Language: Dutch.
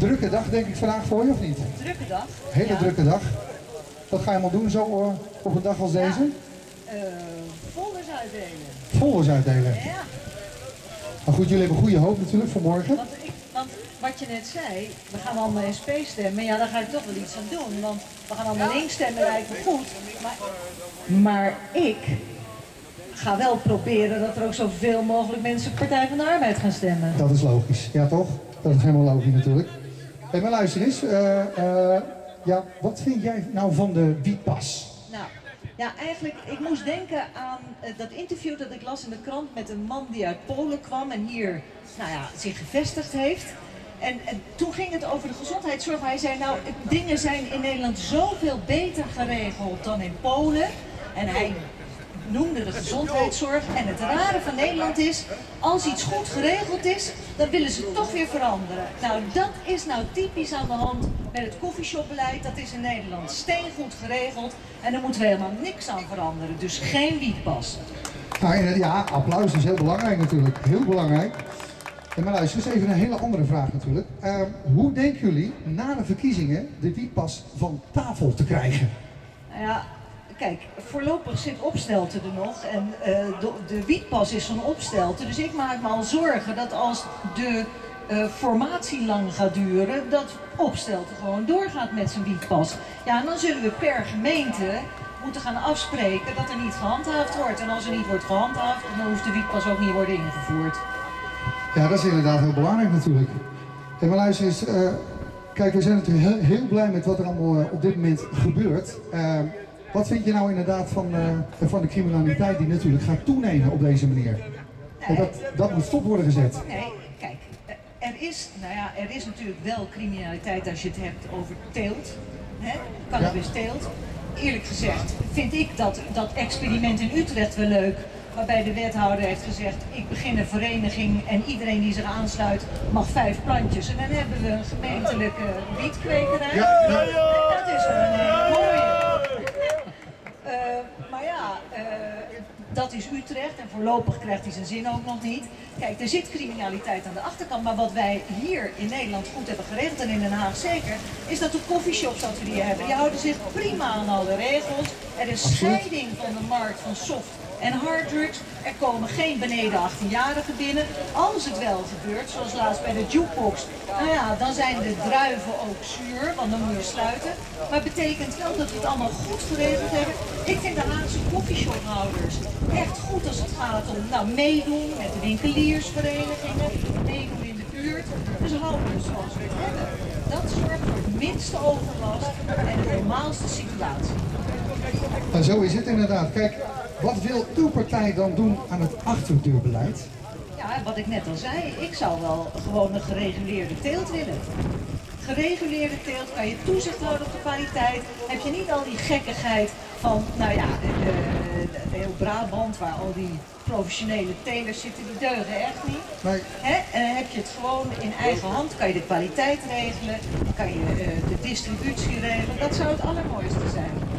Drukke dag denk ik vandaag voor je of niet? Drukke dag. Hele Ja. drukke dag. Wat ga je allemaal doen zo eh, op een dag als deze? Eh, folders uitdelen. Folders uitdelen. Ja, Maar goed, jullie hebben goede hoop natuurlijk voor morgen. want, ik, want wat je net zei, we gaan allemaal SP stemmen. Ja, daar ga ik toch wel iets aan doen. Want we gaan allemaal links stemmen, lijkt me goed. Maar, maar ik ga wel proberen dat er ook zoveel mogelijk mensen Partij van de Arbeid gaan stemmen. Dat is logisch. Ja, toch? Dat is helemaal logisch natuurlijk. Hé, maar luister eens. eh, eh, ja, wat vind jij nou van de wietpas? Nou, ja, eigenlijk, ik moest denken aan eh, dat interview dat ik las in de krant met een man die uit Polen kwam en hier, nou ja, zich gevestigd heeft. En, en toen ging het over de gezondheidszorg. Hij zei, nou, dingen zijn in Nederland zoveel beter geregeld dan in Polen. En hij noemde de gezondheidszorg. En het rare van Nederland is, als iets goed geregeld is, dan willen ze toch weer veranderen. Nou, dat is nou typisch aan de hand met het koffieshopbeleid. Dat is in Nederland steengoed geregeld. En daar moeten we helemaal niks aan veranderen. Dus geen wietpas. Nou, ja, applaus is heel belangrijk natuurlijk. Heel belangrijk. En maar luister eens even een hele andere vraag natuurlijk. Eh, hoe denken jullie na de verkiezingen de wietpas van tafel te krijgen? Ja, kijk, voorlopig zit Opstelten er nog en eh, de, wietpas is van Opstelten. Dus ik maak me al zorgen dat als de eh, formatie lang gaat duren, dat Opstelten gewoon doorgaat met zijn wietpas. Ja, en dan zullen we per gemeente moeten gaan afspreken dat er niet gehandhaafd wordt. En als er niet wordt gehandhaafd, dan hoeft de wietpas ook niet worden ingevoerd. Ja, dat is inderdaad heel belangrijk natuurlijk. En maar luister eens, eh, kijk, we zijn natuurlijk heel, heel blij met wat er allemaal op dit moment gebeurt. Wat vind je nou inderdaad van, eh, van de criminaliteit die natuurlijk gaat toenemen op deze manier? En dat, dat moet stop worden gezet. Nee, kijk, eh, er is, nou ja, er is natuurlijk wel criminaliteit als je het hebt over teelt. Hè? Cannabis teelt. Eerlijk gezegd vind ik dat, dat experiment in Utrecht wel leuk. Waarbij de wethouder heeft gezegd, ik begin een vereniging en iedereen die zich aansluit mag vijf plantjes. En dan hebben we een gemeentelijke wietkwekerij. Ja, ja. En dat is wel een hele maar ja, eh, dat is Utrecht en voorlopig krijgt hij zijn zin ook nog niet. Kijk, er zit criminaliteit aan de achterkant, maar wat wij hier in Nederland goed hebben geregeld en in Den Haag zeker, is dat de coffeeshops dat we die hebben, die houden zich prima aan alle regels. Er is Absoluut. scheiding van de markt van soft en harddrugs. Er komen geen beneden 18-jarigen binnen. Als het wel gebeurt, zoals laatst bij de jukebox, nou ja, dan zijn de druiven ook zuur, want dan moet je sluiten. Maar het betekent wel dat we het allemaal goed geregeld hebben. Ik vind de Haagse koffieshophouders echt goed als het gaat om nou, meedoen met de winkeliersverenigingen, meedoen in de buurt. Dus houden we zoals we het hebben. Dat zorgt voor het minste overlast en de normaalste situatie. En zo is het inderdaad. Kijk, wat wil uw partij dan doen aan het achterdeurbeleid? Ja, wat ik net al zei, ik zou wel gewoon een gereguleerde teelt willen. Gereguleerde teelt kan je toezicht houden op de kwaliteit. Heb je niet al die gekkigheid van, nou ja, eh, eh, heel Brabant, waar al die professionele telers zitten, die deugen echt niet. Nee? En dan heb je het gewoon in eigen hand, kan je de kwaliteit regelen, kan je eh, de distributie regelen. Dat zou het allermooiste zijn.